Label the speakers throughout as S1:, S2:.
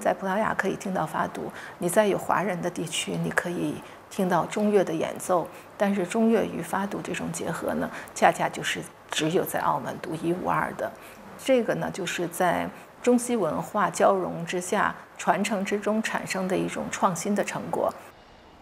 S1: 在葡萄牙可以听到发度，你在有华人的地区，你可以听到中乐的演奏。但是中乐与发度这种结合呢，恰恰就是只有在澳门独一无二的。这个呢，就是在中西文化交融之下、传承之中产生的一种创新的成果。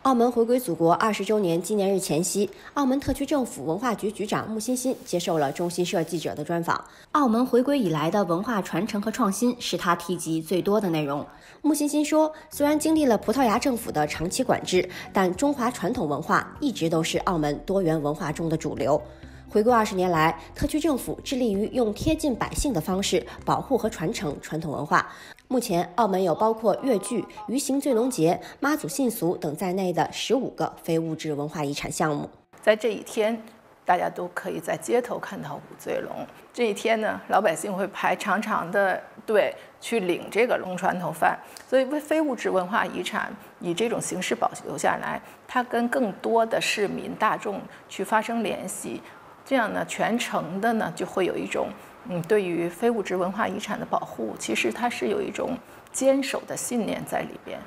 S2: 澳门回归祖国二十周年纪念日前夕，澳门特区政府文化局局长穆欣欣接受了中新社记者的专访。澳门回归以来的文化传承和创新是他提及最多的内容。穆欣欣说：“虽然经历了葡萄牙政府的长期管制，但中华传统文化一直都是澳门多元文化中的主流。”回归二十年来，特区政府致力于用贴近百姓的方式保护和传承传统文化。目前，澳门有包括粤剧、鱼行醉龙节、妈祖信俗等在内的十五个非物质文化遗产项目。
S1: 在这一天，大家都可以在街头看到五醉龙。这一天呢，老百姓会排长长的队去领这个龙船头饭。所以，非物质文化遗产以这种形式保留下来，它跟更多的市民大众去发生联系。这样呢，全程的呢就会有一种，嗯，对于非物质文化遗产的保护，其实它是有一种坚守的信念在里边。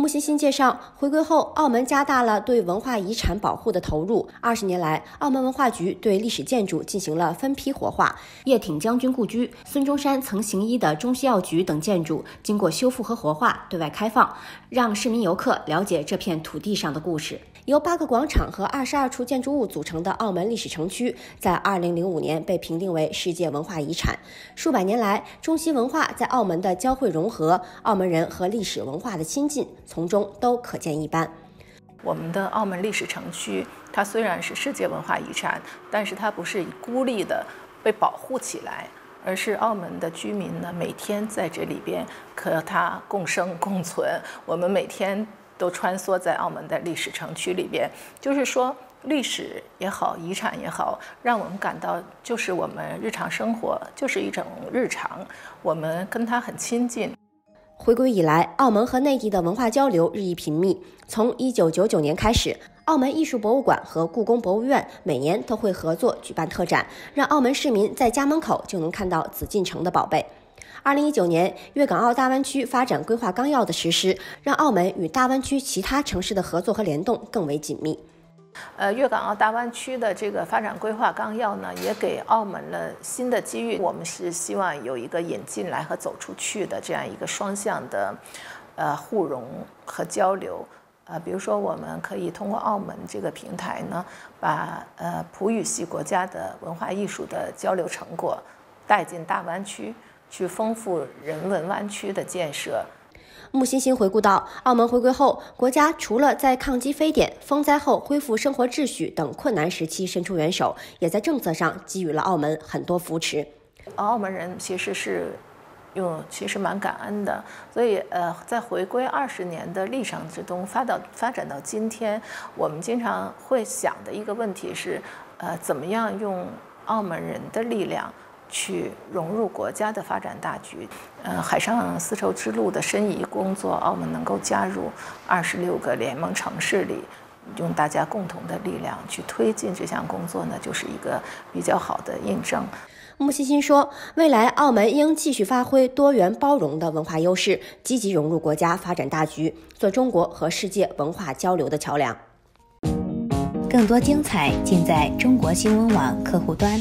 S2: 木欣欣介绍，回归后，澳门加大了对文化遗产保护的投入。二十年来，澳门文化局对历史建筑进行了分批活化，叶挺将军故居、孙中山曾行医的中西药局等建筑经过修复和活化，对外开放，让市民游客了解这片土地上的故事。由八个广场和二十二处建筑物组成的澳门历史城区，在二零零五年被评定为世界文化遗产。数百年来，中西文化在澳门的交汇融合，澳门人和历史文化的亲近，从中都可见一斑。
S1: 我们的澳门历史城区，它虽然是世界文化遗产，但是它不是孤立的被保护起来，而是澳门的居民呢，每天在这里边和它共生共存。我们每天。都穿梭在澳门的历史城区里边，就是说历史也好，遗产也好，让我们感到就是我们日常生活就是一种日常，我们跟它很亲近。
S2: 回归以来，澳门和内地的文化交流日益频密。从一九九九年开始，澳门艺术博物馆和故宫博物院每年都会合作举办特展，让澳门市民在家门口就能看到紫禁城的宝贝。二零一九年粤港澳大湾区发展规划纲要的实施，让澳门与大湾区其他城市的合作和联动更为紧密。
S1: 呃，粤港澳大湾区的这个发展规划纲要呢，也给澳门了新的机遇。我们是希望有一个引进来和走出去的这样一个双向的，呃，互融和交流。呃，比如说，我们可以通过澳门这个平台呢，把呃葡语系国家的文化艺术的交流成果带进大湾区。去丰富人文湾区的建设。
S2: 穆欣欣回顾到，澳门回归后，国家除了在抗击非典、风灾后恢复生活秩序等困难时期伸出援手，也在政策上给予了澳门很多扶持。
S1: 澳门人其实是用其实蛮感恩的，所以呃，在回归二十年的历程之中，发到发展到今天，我们经常会想的一个问题是，呃，怎么样用澳门人的力量。去融入国家的发展大局，呃，海上丝绸之路的申遗工作，澳门能够加入二十六个联盟城市里，用大家共同的力量去推进这项工作呢，就是一个比较好的印证。
S2: 穆欣欣说，未来澳门应继续发挥多元包容的文化优势，积极融入国家发展大局，做中国和世界文化交流的桥梁。
S3: 更多精彩尽在中国新闻网客户端。